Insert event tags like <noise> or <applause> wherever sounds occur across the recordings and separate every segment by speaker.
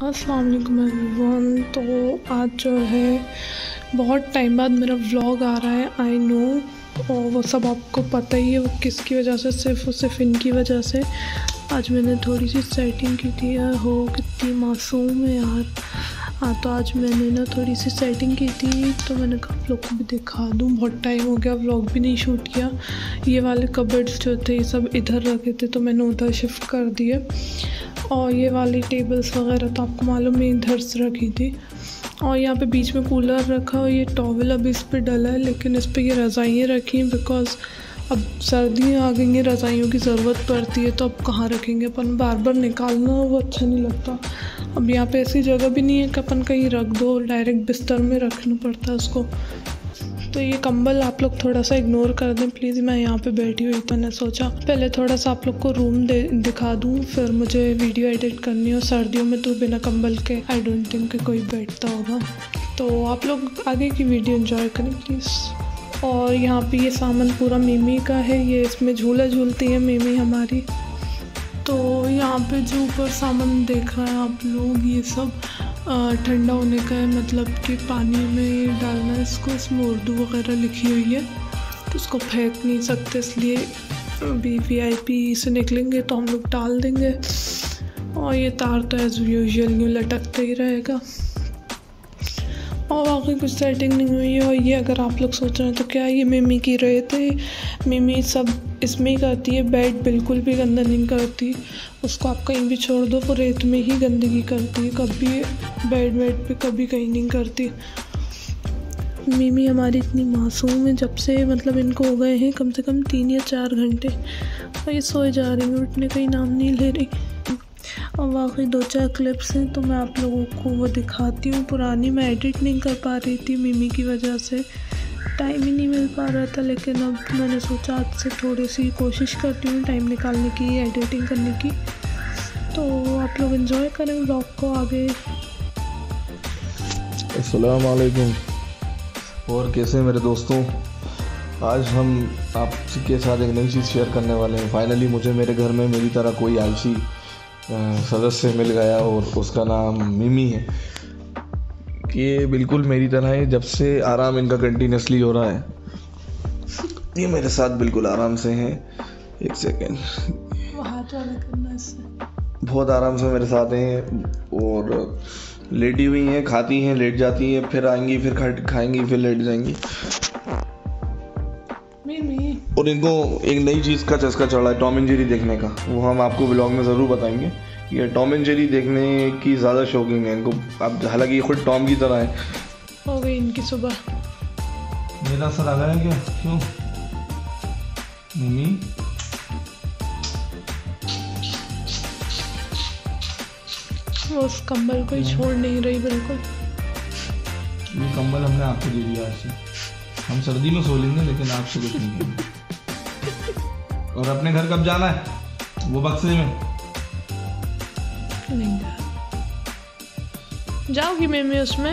Speaker 1: अस्सलाम वालेकुम एवरीवन तो आज जो है, बहुत टाइम बाद मेरा व्लॉग आ रहा है आई नो और वो सब आपको पता ही है, वो किसकी वजह से, सिर्फ़ और सिर्फ़ इनकी वजह से। आज मैंने थोड़ी सी सेटिंग की थी हो कितनी मासूम है यार। हाँ तो आज मैंने ना थोड़ी सी सेटिंग की थी तो मैंने कहा आप लोग को भी दिखा दूँ। बहुत टाइम हो गया व्लॉग भी नहीं शूट किया। ये वाले कबर्ड्स जो थे, ये सब इधर रखे थे तो मैंने उधर शिफ्ट कर दिए। और ये वाली टेबल्स वगैरह तो आपको मालूम है इधर से रखी थी। और यहाँ पे बीच में कूलर रखा, और ये टॉवल अभी इस पर डला है, लेकिन इस पर ये रज़ाइयाँ रखी हैं बिकॉज़ अब सर्दियाँ आ गई हैं रज़ाइयों की ज़रूरत पड़ती है तो अब कहाँ रखेंगे? अपन बार बार निकालना वो अच्छा नहीं लगता। अब यहाँ पे ऐसी जगह भी नहीं है कि अपन कहीं रख दो डायरेक्ट बिस्तर में रखना पड़ता है उसको। तो ये कंबल आप लोग थोड़ा सा इग्नोर कर दें प्लीज़ मैं यहाँ पे बैठी हुई तो मैंने सोचा पहले थोड़ा सा आप लोग को रूम दे, दिखा दूँ, फिर मुझे वीडियो एडिट करनी हो सर्दियों में तो बिना कंबल के आई डोंट थिंक कोई बैठता होगा। तो आप लोग आगे की वीडियो इन्जॉय करें प्लीज़ और यहाँ पे ये सामान पूरा मिमी का है। ये इसमें झूला झूलती है मिमी हमारी। तो यहाँ पे जो ऊपर सामान देख रहे हैं आप लोग, ये सब ठंडा होने का है। मतलब कि पानी में डालना है इसको। इसमें उर्दू वगैरह लिखी हुई है। तो उसको फेंक नहीं सकते, इसलिए अभी वी आई पी से निकलेंगे तो हम लोग डाल देंगे। और ये तार तो एज़ यूजल यूँ लटकते ही रहेगा। और बाकी कुछ सेटिंग नहीं हुई है और ये अगर आप लोग सोच रहे हैं तो क्या ये मिमी की रहे थे? मिमी सब इसमें ही करती है बेड बिल्कुल भी गंदा नहीं करती। उसको आप कहीं भी छोड़ दो, वो रेत में ही गंदगी करती है। कभी बेड वेड पे, कभी कहीं नहीं करती। मिमी हमारी इतनी मासूम है, जब से मतलब इनको हो गए हैं कम से कम तीन या चार घंटे। और ये सोए जा रही हैं, उठने का ही नाम नहीं ले रही। और वाकई दो चार क्लिप्स हैं तो मैं आप लोगों को वो दिखाती हूँ। पुरानी मैं एडिट नहीं कर पा रही थी मिमी की वजह से। टाइम ही नहीं मिल पा रहा था, लेकिन अब मैंने सोचा आज से थोड़ी सी कोशिश करती हूँ टाइम निकालने की एडिटिंग करने की। तो आप लोग इन्जॉय करें ब्लॉग को आगे।
Speaker 2: असलकुम और कैसे हैं मेरे दोस्तों? आज हम आपके साथ एक नई चीज़ शेयर करने वाले हैं। फाइनली मुझे मेरे घर में मेरी तरह कोई आलसी सदस्य मिल गया और उसका नाम मिमी है। ये बिल्कुल मेरी तरह है जब से आराम इनका कंटिन्यूसली हो रहा है। ये मेरे साथ बिल्कुल आराम से हैं। एक सेकेंड बहुत आराम से मेरे साथ हैं और लेटी हुई हैं खाती हैं लेट जाती हैं फिर आएँगी फिर खाएँगी फिर लेट जाएँगी। और इनको एक नई चीज़ का चस्का चढ़ा है टॉम एंड जेरी देखने का। वो हम आपको ब्लॉग में ज़रूर बताएँगे। ये टॉम एंड जेरी देखने की ज़्यादा शौकीन है। इनको आप हालाँकि ये खुद टॉम की तरह है।
Speaker 1: हो गई इनकी सुबह।
Speaker 2: मेरा असर आ गया क्या? क्यों? मम्मी?
Speaker 1: वो उस कंबल को ही छोड़ नहीं रही बिल्कुल।
Speaker 2: ये कंबल हमने आपको दे दिया आज से। हम सर्दी में सो लेंगे लेकिन आपसे कुछ नहीं और अपने घर कब जाना है? वो बक्से में।
Speaker 1: नहीं जाओगी मैं उसमें।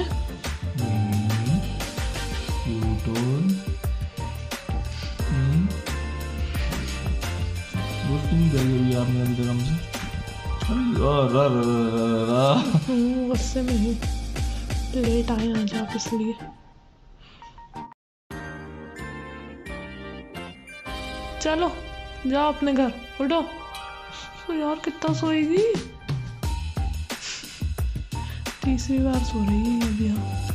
Speaker 2: आपने इंतज़ाम से
Speaker 1: गुस्से में ही। लेट आए आज आप इसलिए। चलो। जाओ अपने घर, उठो। तो यार कितना सोएगी? तीसरी बार सो रही है हाँ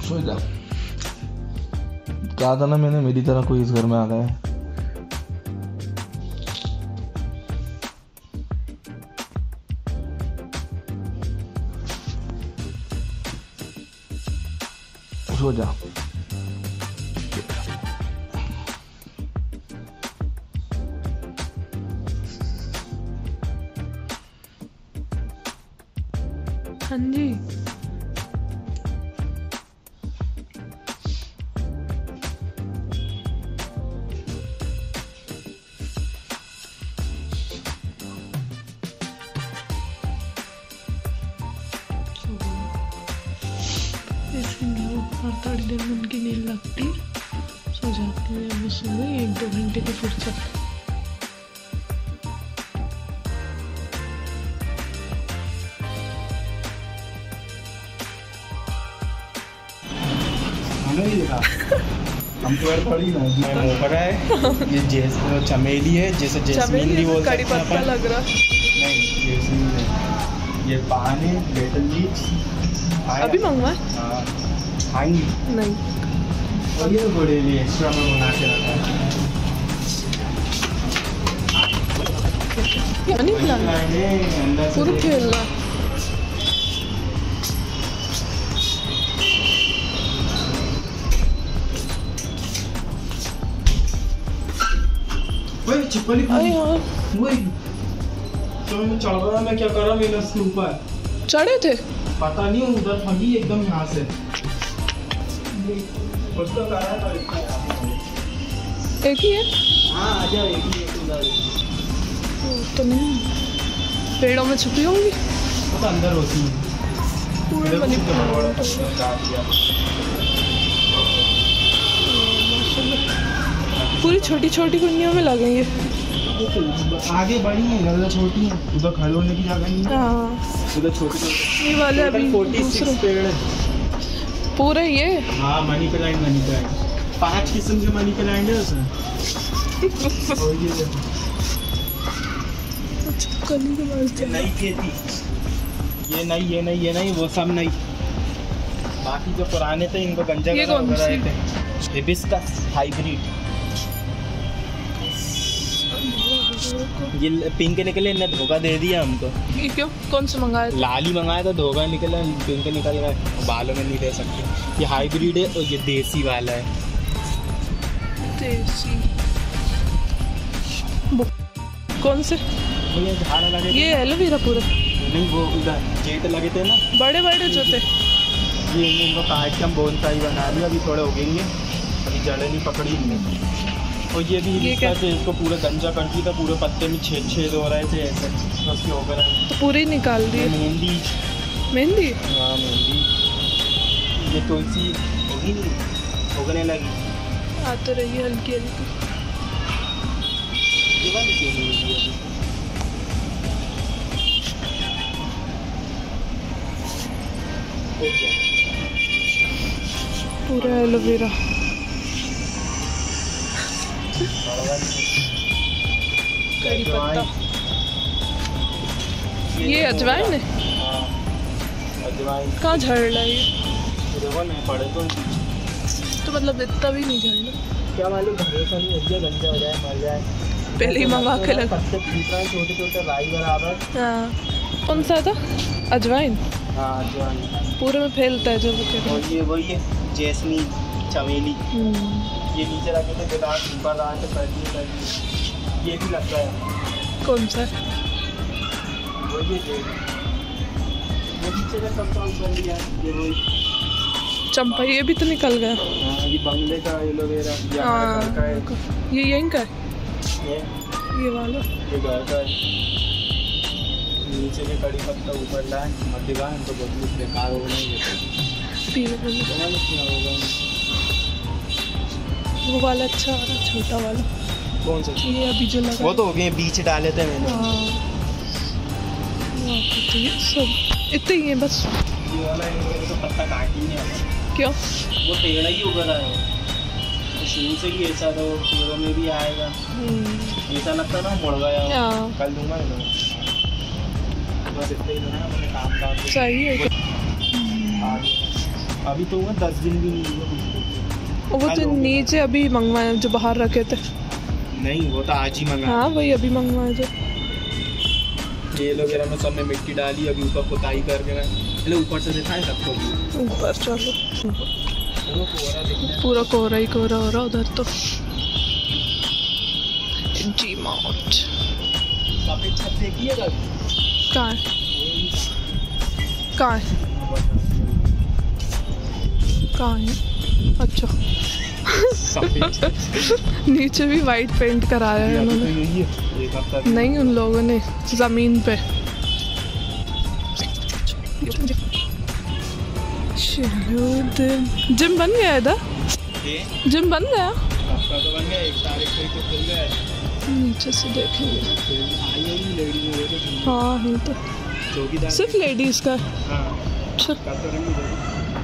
Speaker 2: सो जा। कहा था ना मैंने मेरी तरह कोई इस घर में आ गया है? सो जा।
Speaker 1: थोड़ी देर में उनकी नींद लगती लड़के की फुर्सत।
Speaker 3: हमें ही देखा। हम तो यार थोड़ी ना। मैं मोहरा है। ये जेस चमेली है जैसे जैस्मीन भी बोलते हैं
Speaker 1: पत्ता
Speaker 3: अपन।
Speaker 1: लग रहा।
Speaker 3: नहीं जैस्मीन है। ये पान है लिटिल लीव्स
Speaker 1: अभी मंगवा नहीं।
Speaker 3: और ये बड़े लिए एक्स्ट्रा में बना के रखा है। से
Speaker 1: पूरा
Speaker 3: देख-
Speaker 1: खेल रहा
Speaker 3: वही छिपकली
Speaker 1: अरे यार।
Speaker 3: वही तो मैं चढ़ रहा मैं क्या कर रहा मैंने उसके ऊपर
Speaker 1: चढ़े थे?
Speaker 3: पता नहीं उधर फंसी एकदम यहाँ से।
Speaker 1: एक ही है?
Speaker 3: हाँ ही
Speaker 1: तो नहीं। पेड़ों में छुपी होंगी?
Speaker 3: तो अंदर होती है
Speaker 1: पूरे। पूरी छोटी छोटी कुंडियों में लगेंगे
Speaker 3: आगे बड़ी है ज़्यादा छोटी है। उधर खड़े होने की जगह नहीं है।
Speaker 1: हाँ।
Speaker 3: उधर छोटे
Speaker 1: ये वाले अभी
Speaker 3: फोर्टी
Speaker 1: दूसरे।
Speaker 3: पेड़ है।
Speaker 1: पूरे ये?
Speaker 3: हाँ मनी प्लांट मनी प्लांट पाँच किस्म के मनी प्लांट है उसमें <laughs> नई खेती। ये नहीं ये नहीं ये नहीं वो सब नहीं बाकी जो पुराने थे इनको गंजा
Speaker 1: ये
Speaker 3: रहे
Speaker 1: कौन सी?
Speaker 3: हाइब्रिड। ये पिंक निकले इन्हें धोखा दे दिया हमको।
Speaker 1: ये क्यों? कौन सा मंगाया
Speaker 3: लाल ही मंगाया था धोखा निकला पिंक निकल गया। बालों में नहीं दे सकते। ये हाइब्रिड है और ये देसी वाला है।
Speaker 1: देसी। कौन से?
Speaker 3: ये झाड़ लगे
Speaker 1: ये एलोवेरा पूरे।
Speaker 3: नहीं वो इधर जेट लगे थे ना।
Speaker 1: बड़े बड़े जो थे।
Speaker 3: ये इनको काट के हम बोनसाई बना लिया अभी थोड़े उगेंगे। अभी जड़े नहीं पकड़ी इनने और ये भी
Speaker 1: ये क्या?
Speaker 3: इसका पूरे गंजा कर दिया था पूरे पत्ते में छेद छेद हो रहे थे ऐसे तो उसके ऊपर
Speaker 1: तो पूरे निकाल दिए।
Speaker 3: मेहंदी।
Speaker 1: मेहंदी?
Speaker 3: हाँ मेहंदी। ये तुलसी होगी नहीं उगने लगी।
Speaker 1: आते रही हल्की हल्की। पूरा एलोवेरा। कड़ी पत्ता ये अजवाइन है?
Speaker 3: हाँ
Speaker 1: कहाँ झड़ रहा है ये?
Speaker 3: तो
Speaker 1: तो मतलब इतना भी नहीं झड़ रहा
Speaker 3: क्या मालूम भरोसा नहीं है ये गंजा हो जाए मर जाए।
Speaker 1: पहले ही मंगा के लग।
Speaker 3: हैं छोटे छोटे राई बराबर।
Speaker 1: हाँ। कौन सा था? अजवाइन?
Speaker 3: हाँ अजवाइन।
Speaker 1: पूरे में फैलता है जो वो कह रहे
Speaker 3: और ये वही है जैस्मीन चमेली।
Speaker 1: हम्म,
Speaker 3: ये नीचे रखे थे गुलाब ऊपर रहा तो कर दिए कर दिए ये भी लगता है।
Speaker 1: कौन सा? है?
Speaker 3: वो ये। जो ये नीचे का सब काम कर लिया है। ये वही।
Speaker 1: चंपा ये भी तो निकल गया।
Speaker 3: हाँ ये बंगले का एलोवेरा ये
Speaker 1: हाँ
Speaker 3: है
Speaker 1: ये यहीं का है?
Speaker 3: ये।
Speaker 1: ये वाला?
Speaker 3: ये घर का है। नीचे के कड़ी पत्ता ऊपर लाए मध्य का तो बहुत बेकार हो गए
Speaker 1: पीले वाला
Speaker 3: पता होगा।
Speaker 1: वो वाला अच्छा आ रहा छोटा वाला।
Speaker 3: कौन सा?
Speaker 1: ये अभी जो लगा
Speaker 3: वो तो हो गए बीच डाले थे मैंने।
Speaker 1: हाँ। तो ये सब इतने ही है बस।
Speaker 3: ये वाला तो पत्ता काट ही नहीं
Speaker 1: क्यों?
Speaker 3: वो टेढ़ा ही उग रहा है। तो शुरू से ही ऐसा तो पेड़ों में भी आएगा।
Speaker 1: हम्म,
Speaker 3: ऐसा लगता ना मुड़ गया। हो।
Speaker 1: हाँ
Speaker 3: कल दूँगा बस इतना ही ना मैंने काम काम
Speaker 1: सही है
Speaker 3: अभी तो हुआ दस दिन भी नहीं हुआ
Speaker 1: वो तो नीचे अभी मंगवाए जो बाहर रखे थे।
Speaker 3: नहीं वो तो आज ही मंगा
Speaker 1: हाँ वही अभी मंगवाए थे।
Speaker 3: जेल वगैरह में सब में मिट्टी डाली अभी ऊपर पुताई पहले ऊपर से दिखाए सबको
Speaker 1: ऊपर चलो। पूरा कोहरा ही। कोहरा हो रहा उधर तो। जी माउंट। कहाँ कहाँ कहाँ है? अच्छा। नीचे भी वाइट पेंट कराया है उन्होंने। नहीं उन लोगों ने ज़मीन पे। जिम बन गया इधर? जिम बन गया?
Speaker 3: आपका बन गया एक तारीख को खुल गया
Speaker 1: नीचे से देखेंगे। हाँ है तो। सिर्फ़ लेडीज़ का।
Speaker 3: हाँ।
Speaker 1: अच्छा।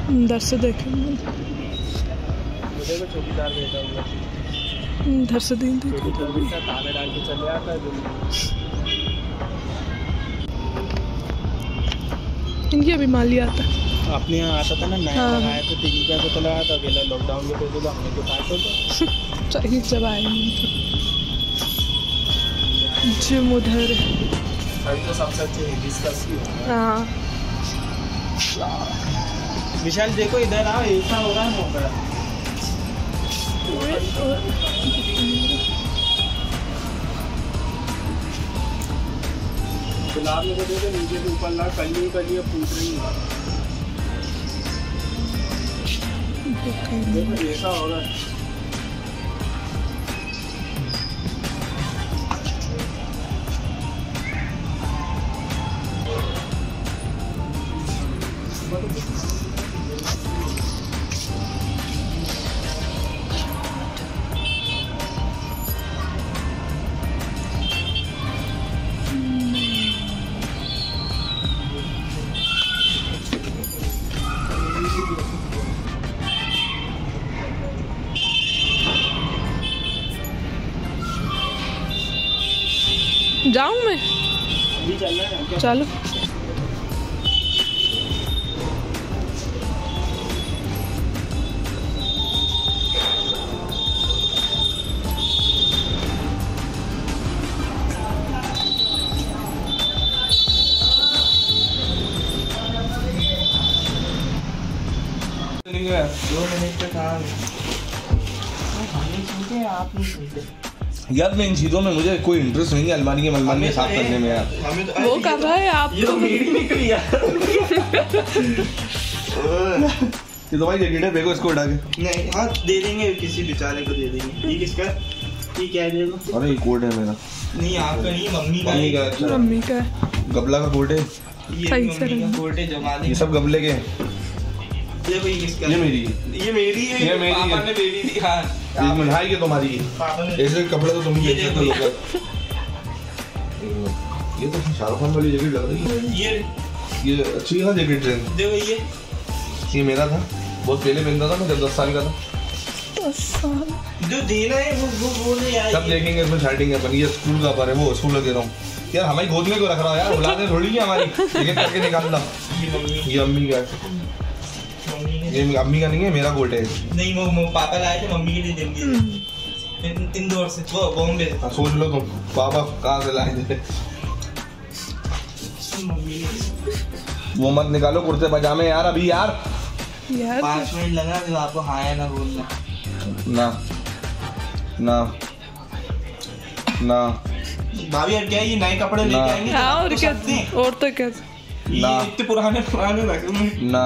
Speaker 1: अंदर से देखेंगे।
Speaker 3: मुझे चौकीदार बैठा हुआ
Speaker 1: इधर से दिन देखो
Speaker 3: ताले डाल के चले आता है
Speaker 1: इनकी अभी माली आता
Speaker 3: अपने यहाँ आता था ना नया
Speaker 1: हाँ।
Speaker 3: लगाया तो तीन रुपया से चला आता अकेला लॉकडाउन के पैसे तो हमने के पास होता
Speaker 1: चाहिए जब आएँगे तो। जिम उधर है।
Speaker 3: अभी तो सबसे अच्छे डिस्कस ही।
Speaker 1: हाँ।
Speaker 3: विशाल देखो इधर आओ ऐसा हो रहा है मोकरा गुलाब मेरे देखो नीचे से ऊपर ला कली कली फूट रही है। देखो ऐसा चल। दो मिनट पे कहाँ हम नहीं सुनते आप नहीं सुनते
Speaker 2: यार मैं इन चीज़ों में मुझे कोई इंटरेस्ट नहीं है अलमारी के मलमारी साफ़ करने में यार।
Speaker 3: तो
Speaker 1: वो कर रहा है आप
Speaker 3: ये तो मेरी निकली यार <laughs>
Speaker 2: ये तो भाई है देखो इसको उठा के।
Speaker 3: नहीं हाँ दे देंगे किसी बेचारे को दे देंगे। ये किसका है? ये क्या है देखो
Speaker 2: अरे ये कोट है मेरा।
Speaker 3: नहीं आपका नहीं मम्मी का
Speaker 2: मम्मी
Speaker 3: है।
Speaker 2: का अच्छा।
Speaker 1: मम्मी का है।
Speaker 2: गबला का कोट है।
Speaker 3: ये
Speaker 1: सही
Speaker 3: भी
Speaker 1: से
Speaker 3: मम्मी का कोट है जमा
Speaker 2: ये सब गबले के हैं।
Speaker 3: ये किसका?
Speaker 2: ये मेरी। है
Speaker 3: ये मेरी है
Speaker 2: ये मेरी
Speaker 3: पापा
Speaker 2: है।
Speaker 3: ने मेरी दी हाँ।
Speaker 2: ये मिठाई के तुम्हारी। है ऐसे कपड़े तो तुम ही हो लोग। ये तो शाहरुख खान वाली जैकेट लग रही है।
Speaker 3: ये
Speaker 2: ये अच्छी है जैकेट ट्रेन?
Speaker 3: देखो ये।
Speaker 2: ये मेरा था। बहुत पहले पहनता था मैं जब दस साल का था।
Speaker 3: जो देना है वो वो वो नहीं यार
Speaker 2: सब देखेंगे इसमें छाटेंगे अपन ये स्कूल का पर है वो स्कूल दे रहा हूँ। यार हमारी गोद में क्यों रख रहा है यार? औलादे थोड़ी है हमारी। करके निकाल दा
Speaker 3: ये मम्मी
Speaker 2: ये अम्मी का। है। ये अम्मी का नहीं है मेरा कोट है।
Speaker 3: नहीं वो वो पापा लाए थे मम्मी के लिए दे दिए इन- इंदौर से वो बॉम्बे से
Speaker 2: हाँ, सोच लो तुम पापा कहाँ से लाए थे?
Speaker 3: मम्मी ने
Speaker 2: वो मत निकालो कुर्ते पजामे यार अभी यार।
Speaker 1: यार
Speaker 3: पाँच मिनट लगा फिर आपको हाँ या ना बोलना।
Speaker 2: ना ना ना।
Speaker 3: भाभी अब क्या ये नए कपड़े लेके
Speaker 2: ना।
Speaker 3: आएँगे? तो
Speaker 1: हाँ और
Speaker 3: आपको
Speaker 1: क्या। और तो क्या?
Speaker 3: ये
Speaker 2: ना।
Speaker 3: इतने पुराने पुराने लग रहे हैं।
Speaker 2: ना।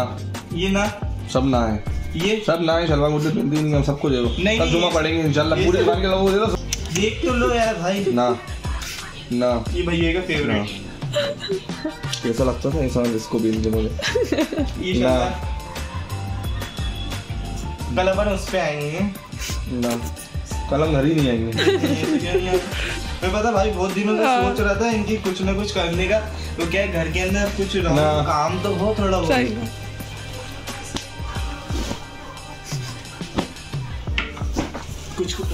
Speaker 3: ये ना।
Speaker 2: सब ना है।
Speaker 3: ये
Speaker 2: सब ना है शलवार कुर्ते पहनते नहीं हम सबको दे दो।
Speaker 3: नहीं,
Speaker 2: सब जुमा पड़ेंगे इंशाल्लाह। पूरे दुकान के लोगों को दे दो।
Speaker 3: देख तो लो यार भाई।
Speaker 2: ना। ना।
Speaker 3: ये भैया का फेवरेट
Speaker 2: कैसा लगता था इंसान जिसको बेच के मुझे
Speaker 3: ये
Speaker 2: ना।
Speaker 3: शर्ट कल अपन उस पे आएँगे।
Speaker 2: ना। कल हम घर ही नहीं आएँगे। <laughs>
Speaker 3: मैं पता भाई बहुत दिनों से
Speaker 1: हाँ।
Speaker 3: सोच रहा था इनकी कुछ ना कुछ करने का। तो क्या है, घर के अंदर कुछ काम तो बहुत थोड़ा हो कुछ कुछ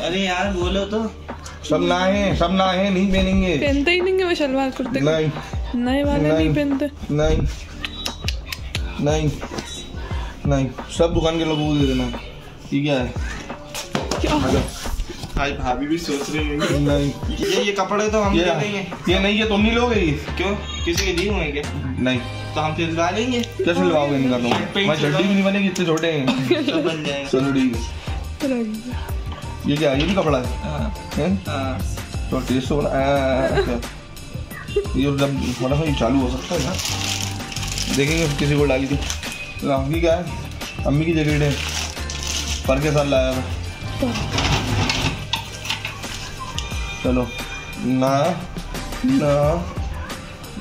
Speaker 3: अरे यार बोलो तो।
Speaker 2: सब ना है सब ना है नहीं पहनेंगे।
Speaker 1: पहनते ही नहीं है वो शलवार कुर्ते
Speaker 2: नहीं।
Speaker 1: नए वाले
Speaker 2: नहीं।
Speaker 1: नहीं पहनते।
Speaker 2: नहीं। नहीं। नहीं। सब दुकान के लोगों को दे देना ये क्या है?
Speaker 1: क्या?
Speaker 3: भाई भाभी भी सोच रही होंगी
Speaker 2: नहीं।
Speaker 3: ये ये कपड़े तो हम
Speaker 2: ये
Speaker 3: ले लेंगे।
Speaker 2: ये नहीं ये तुम नहीं लोगे ये।
Speaker 3: क्यों? किसी के दिए हुए क्या?
Speaker 2: नहीं।
Speaker 3: तो हम सिलवा लेंगे?
Speaker 2: क्या सिलवाओगे इनका तुम मैं? चड्डी भी नहीं बनेगी इतने छोटे हैं। <laughs>
Speaker 3: सब बन जाएगा।
Speaker 2: चलो ठीक है। ये क्या ये भी कपड़ा है?
Speaker 3: हाँ,
Speaker 2: हैं?
Speaker 3: हाँ।
Speaker 2: तो टेस्ट तो बड़ा आ, अच्छा। ये जब बड़ा सा ये चालू हो सकता है ना। देखेंगे किसी को डाली थी ये क्या है? अम्मी की जैकेट है। पर के साथ लाया था। चलो। ना ना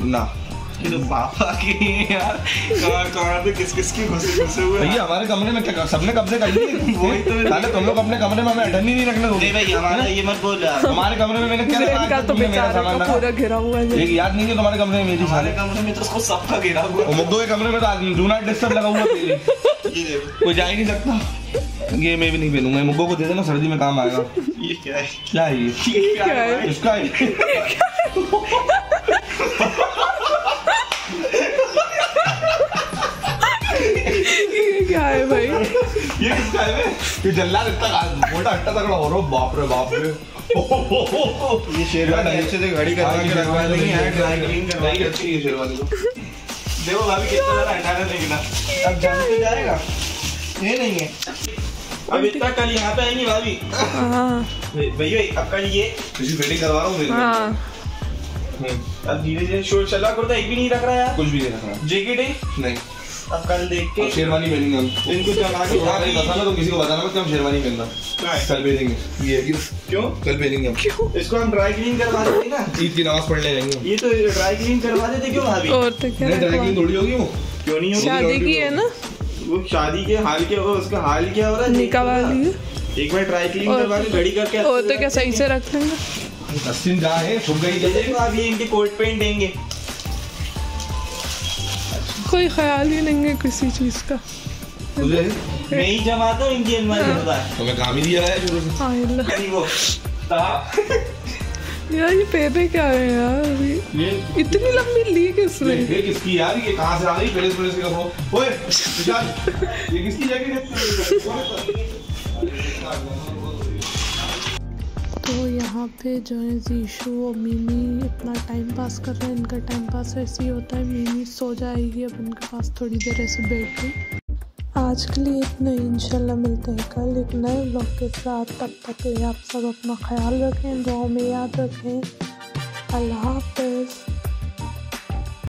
Speaker 2: ना।
Speaker 3: के यार। कहाँ कहाँ पे किस किस के घुसे घुसे हुए हैं।
Speaker 2: भैया हमारे कमरे में क्या सबने कब्जे कर लिए? <laughs>
Speaker 3: वही तो
Speaker 2: साले तुम लोग अपने कमरे में हमें अटैनी नहीं रखने
Speaker 3: नहीं
Speaker 2: दोगे
Speaker 3: भाई हमारा ये मत बोल यार।
Speaker 2: हमारे कमरे में मैंने क्या रखा
Speaker 1: तो
Speaker 2: मेरा सामान
Speaker 1: पूरा घिरा हुआ है।
Speaker 2: याद नहीं है तुम्हारे कमरे में मेरी
Speaker 3: हमारे
Speaker 2: साले
Speaker 3: कमरे में तो उसको सबका घेरा हुआ
Speaker 2: मुग्धो के कमरे में तो डू नॉट डिस्टर्ब लगा हुआ तेरे
Speaker 3: है। ये देखो।
Speaker 2: कोई जा ही नहीं सकता। ये मैं भी नहीं पहनूँगा मुग्गो को दे देना सर्दी में काम आएगा।
Speaker 3: ये क्या है?
Speaker 2: क्या है ये?
Speaker 3: ये क्या है
Speaker 1: है?
Speaker 2: इसका है। <laughs> <laughs>
Speaker 1: क्या है भाई
Speaker 2: ये किसका है? ये जल्लाद इतना मोटा हट्टा तगड़ा हो रहा बाप रे बाप रे
Speaker 3: ये शेरवानी अच्छे से घड़ी करवा के देंगे यार ड्राई क्लीन करवा
Speaker 2: नहीं
Speaker 3: के
Speaker 2: अच्छी है शेरवानी तो। <laughs>
Speaker 3: देखो भाभी कितना ज़्यादा हटाने देगा अब जान तो जाएगा। ये नहीं है। अब इतना कल यहाँ पे आएँगी भाभी।
Speaker 1: हाँ।
Speaker 3: भैया अब कल ये
Speaker 2: फिटिंग करवा रहा हूँ मेरे
Speaker 1: हाँ।
Speaker 3: अब धीरे धीरे शोर चला कुर्ता एक भी नहीं रख रहा यार।
Speaker 2: कुछ भी नहीं रख रहा।
Speaker 3: जैकेट है?
Speaker 2: नहीं।
Speaker 3: अब कल देख के
Speaker 2: शेरवानी पहनेंगे हम
Speaker 3: इनको जमा के
Speaker 2: बताना तो किसी को बताना मत कि हम शेरवानी पहनना कल पहनेंगे ये
Speaker 3: क्यों?
Speaker 2: कल पहनेंगे हम।
Speaker 3: इसको हम ड्राई क्लीन करवा देते ना।
Speaker 2: ईद की नमाज़ पढ़ने जाएँगे
Speaker 3: ये तो ड्राई क्लीन करवा देते क्यों भाभी?
Speaker 1: और तो क्या
Speaker 2: नहीं ड्राइविंग थोड़ी होगी वो।
Speaker 3: क्यों नहीं होगी?
Speaker 1: शादी की है ना?
Speaker 3: वो शादी के हाल क्या होगा उसका हाल क्या हो रहा है?
Speaker 1: निकाह वाली
Speaker 3: एक बार ड्राई क्लीन करवा के घड़ी करके
Speaker 1: और तो क्या सही से रख लेंगे
Speaker 2: दस दिन जहाँ है छुप गई।
Speaker 3: आप ये इनके कोट पेंट देंगे।
Speaker 1: कोई ख्याल ही नहीं है किसी चीज़ का।
Speaker 3: मैं ही जमाता हूँ इनकी अलमारी में बता।
Speaker 2: तो मैं काम ही दिया है शुरू से।
Speaker 1: हाँ अल्लाह।
Speaker 3: कहीं वो <laughs>
Speaker 1: यार ये पेपे क्या है यार ये इतनी लंबी ली किसने
Speaker 2: ये किसकी यार? ये कहाँ से आ गई? पुलिस पुलिस के कपड़ों ओए ये किसकी जैकेट है? <laughs>
Speaker 1: यहाँ पे जो है जीशु और मीमी अपना टाइम पास कर रहे हैं, इनका टाइम पास ऐसे ही होता है, मीमी सो जाएगी अब इनके पास थोड़ी देर ऐसे बैठ के। आज के लिए इतना इंशाल्लाह मिलते हैं कल एक नए ब्लॉग के साथ, तब तक आप सब अपना ख्याल रखें दुआ में याद रखें। अल्लाह हाफिज़।